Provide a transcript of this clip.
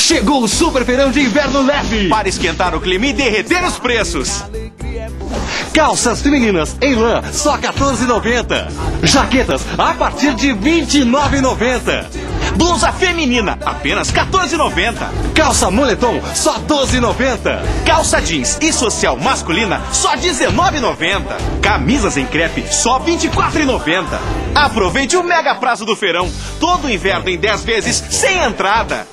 Chegou o Super Feirão de Inverno Leve. Para esquentar o clima e derreter os preços. Calças femininas em lã, só 14,90. Jaquetas a partir de 29,90. Blusa feminina, apenas 14,90. Calça moletom, só 12,90. Calça jeans e social masculina, só 19,90. Camisas em crepe, só 24,90. Aproveite o mega prazo do feirão. Todo inverno em 10 vezes, sem entrada.